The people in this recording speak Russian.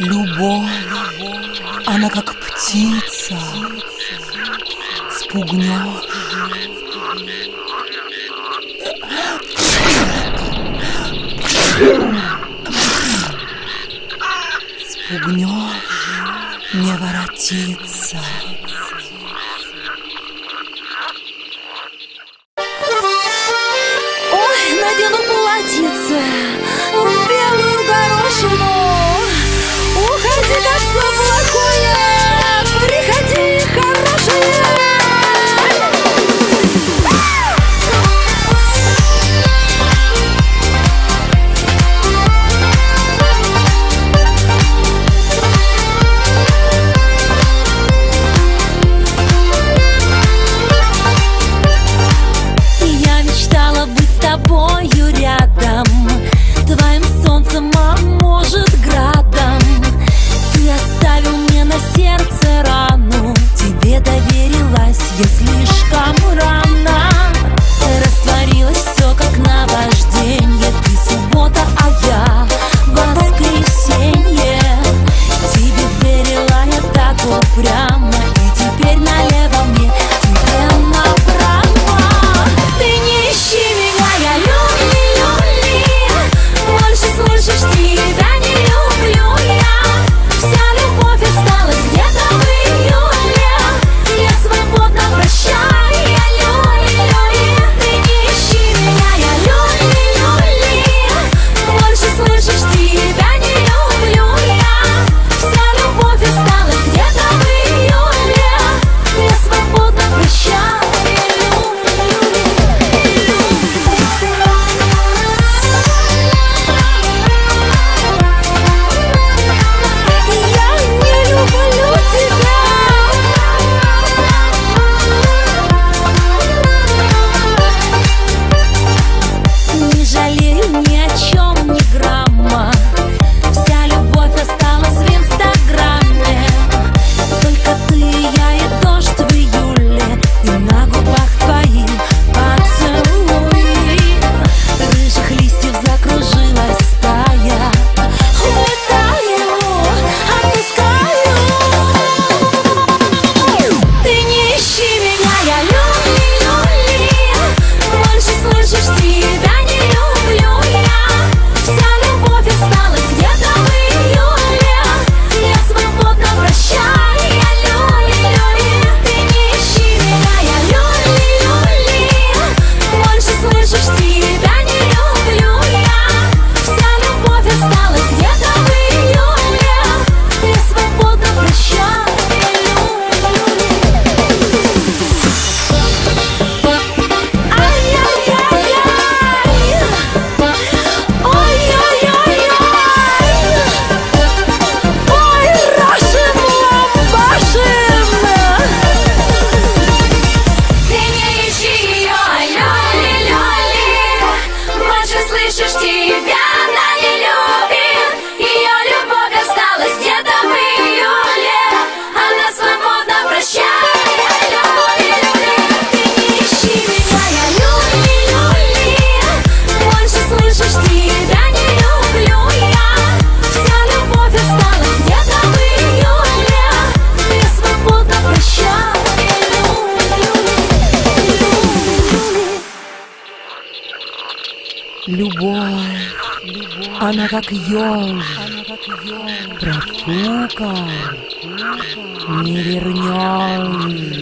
Любовь, она как птица, спугнешь. Спугнешь, не воротится. платьице, в белую горошину. Любовь, она как ёж, профукал, не вернешь.